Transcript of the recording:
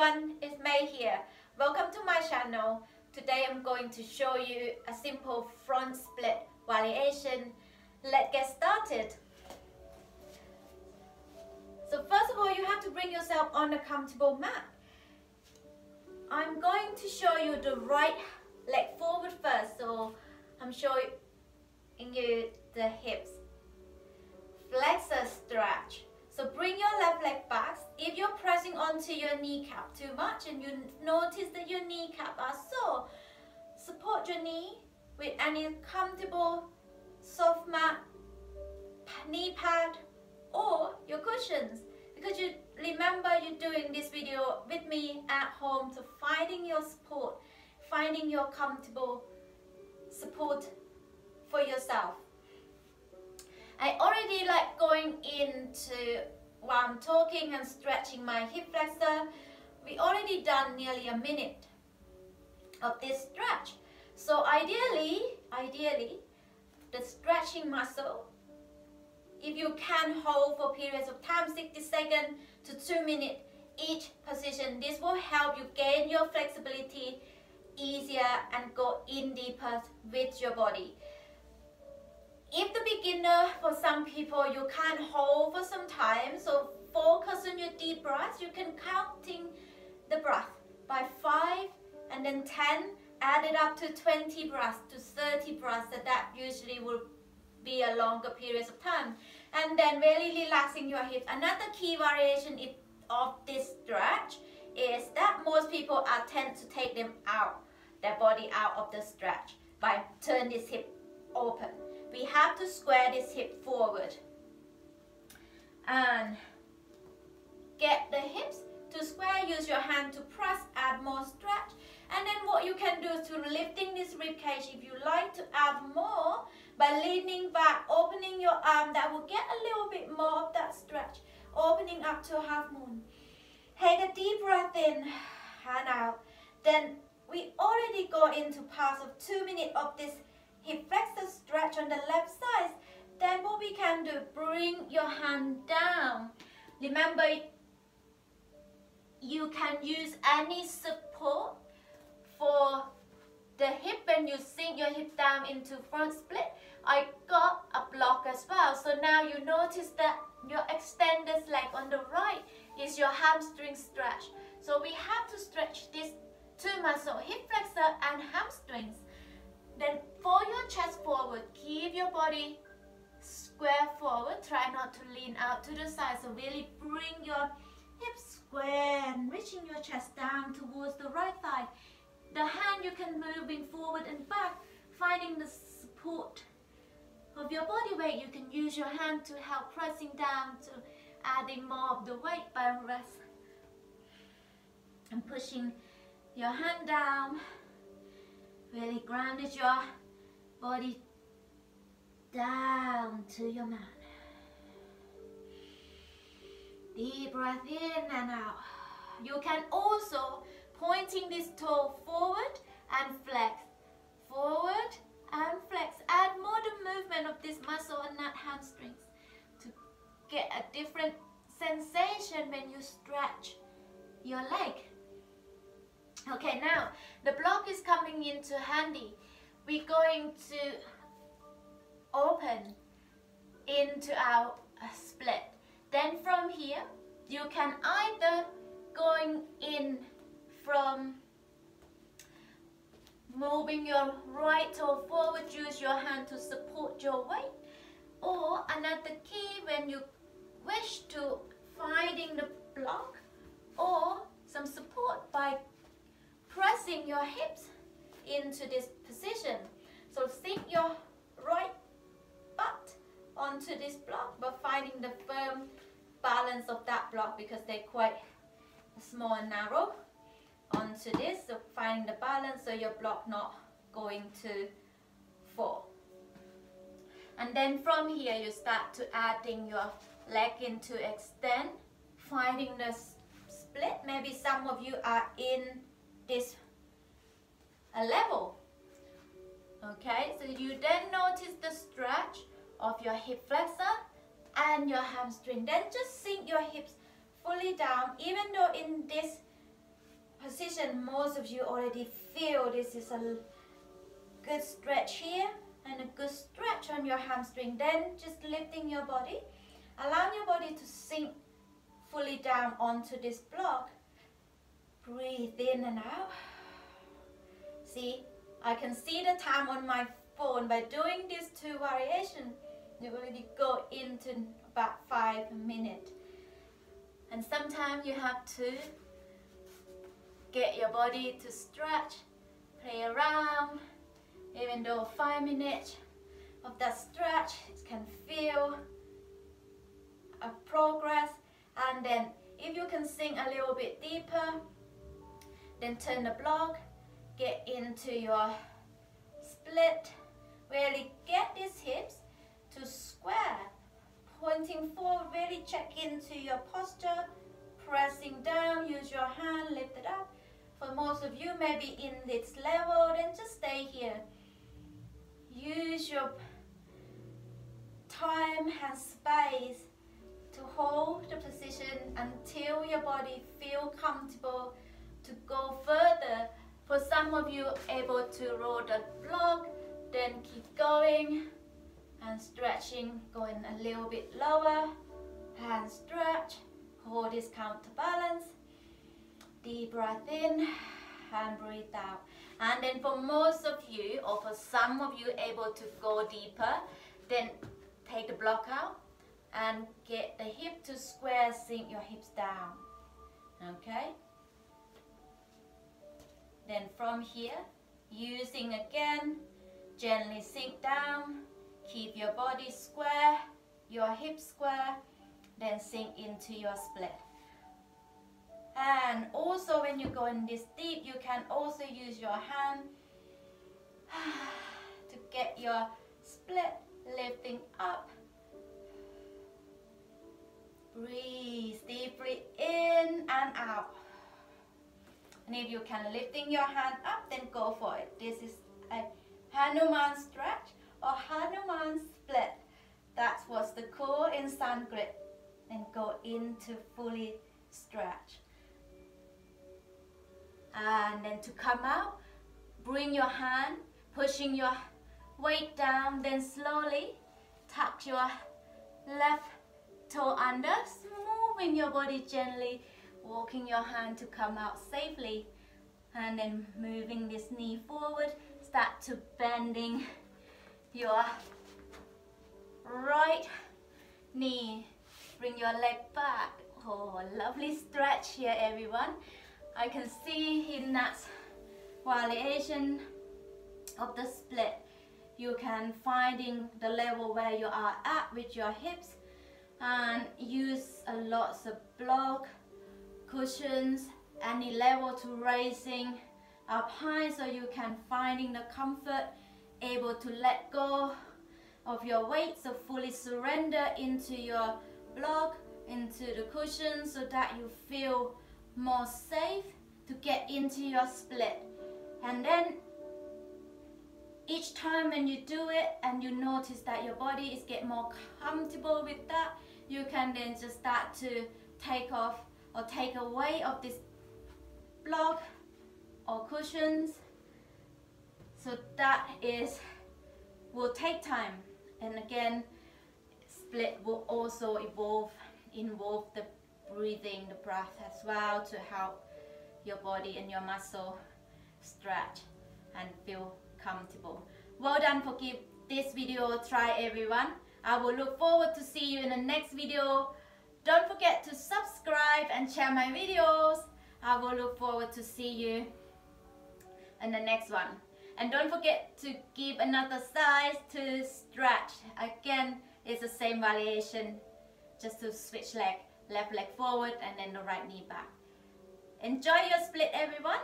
everyone, it's May here. Welcome to my channel. Today I'm going to show you a simple front split variation. Let's get started. So first of all, you have to bring yourself on a comfortable mat. I'm going to show you the right leg forward first. So I'm showing you the hips. Flexor stretch. So bring your left leg back. If you're pressing onto your kneecap too much and you notice that your kneecap are sore, support your knee with any comfortable soft mat, knee pad, or your cushions. Because you remember you're doing this video with me at home, so finding your support, finding your comfortable support for yourself. I already like going into while I'm talking and stretching my hip flexor. We already done nearly a minute of this stretch. So ideally, ideally, the stretching muscle, if you can hold for periods of time, 60 seconds to 2 minutes each position, this will help you gain your flexibility easier and go in deeper with your body if the beginner, for some people, you can't hold for some time, so focus on your deep breath. You can counting the breath by 5 and then 10, add it up to 20 breaths to 30 breaths, that that usually will be a longer period of time. And then really relaxing your hips. Another key variation of this stretch is that most people are tend to take them out, their body out of the stretch by turn this hip open we have to square this hip forward. And get the hips to square. Use your hand to press add more stretch. And then what you can do is to lifting this rib cage if you like to add more by leaning back opening your arm that will get a little bit more of that stretch opening up to half moon. Take a deep breath in and out. Then we already go into parts of two minutes of this hip flexor stretch on the left side. Then what we can do, bring your hand down. Remember, you can use any support for the hip when you sink your hip down into front split. I got a block as well. So now you notice that your extended leg on the right is your hamstring stretch. So we have to stretch these two muscles, hip flexor and hamstrings. Then fold your chest forward. Keep your body square forward. Try not to lean out to the side. So really bring your hips square and reaching your chest down towards the right thigh. The hand you can moving forward and back, finding the support of your body weight. You can use your hand to help pressing down to adding more of the weight by rest. And pushing your hand down Really grounded your body down to your mat. Deep breath in and out. You can also pointing this toe forward and flex. Forward and flex. Add more the movement of this muscle and not hamstrings to get a different sensation when you stretch your leg. Okay, now the block is coming into handy. We're going to open into our uh, split. Then from here, you can either going in from moving your right toe forward, use your hand to support your weight. Or another key when you wish to finding the block or some support by pressing your hips into this position. So sink your right butt onto this block but finding the firm balance of that block because they're quite small and narrow onto this. So finding the balance so your block not going to fall. And then from here you start to adding your leg into extend, finding the split. Maybe some of you are in this a level. Okay, so you then notice the stretch of your hip flexor and your hamstring. Then just sink your hips fully down, even though in this position, most of you already feel this is a good stretch here and a good stretch on your hamstring. Then just lifting your body, allowing your body to sink fully down onto this block. Breathe in and out. See, I can see the time on my phone. By doing these two variations, you already go into about five minutes. And sometimes you have to get your body to stretch, play around, even though five minutes of that stretch it can feel a progress and then if you can sink a little bit deeper then turn the block get into your split. Really get these hips to square. Pointing forward really check into your posture. Pressing down use your hand lift it up. For most of you maybe in this level then just stay here. Use your time and space to hold the position until your body feel comfortable to go further. For some of you able to roll the block, then keep going and stretching, going a little bit lower and stretch, hold this counterbalance, deep breath in and breathe out. And then for most of you, or for some of you able to go deeper, then take the block out and get the hip to square, sink your hips down. Okay? Then from here, using again, gently sink down, keep your body square, your hips square, then sink into your split. And also when you go in this deep, you can also use your hand to get your split lifting up. Breathe deeply in and out. And if you can lifting your hand up, then go for it. This is a Hanuman stretch or Hanuman split. That's what's the core in Sanskrit. Then go into fully stretch and then to come out bring your hand pushing your weight down then slowly tuck your left toe under moving your body gently walking your hand to come out safely and then moving this knee forward start to bending your right knee. Bring your leg back. Oh lovely stretch here everyone. I can see in that variation of the split, you can finding the level where you are at with your hips and use a lots of block, cushions, any level to raising up high so you can finding the comfort, able to let go of your weight, so fully surrender into your block, into the cushion so that you feel more safe to get into your split. And then each time when you do it and you notice that your body is get more comfortable with that, you can then just start to take off or take away of this block or cushions. So that is will take time. And again, split will also evolve, involve the breathing, the breath as well to help your body and your muscle stretch and feel comfortable. Well done for give this video a try everyone. I will look forward to see you in the next video. Don't forget to subscribe and share my videos. I will look forward to see you in the next one. And don't forget to give another size to stretch. Again, it's the same variation, just to switch leg left leg forward and then the right knee back. Enjoy your split everyone.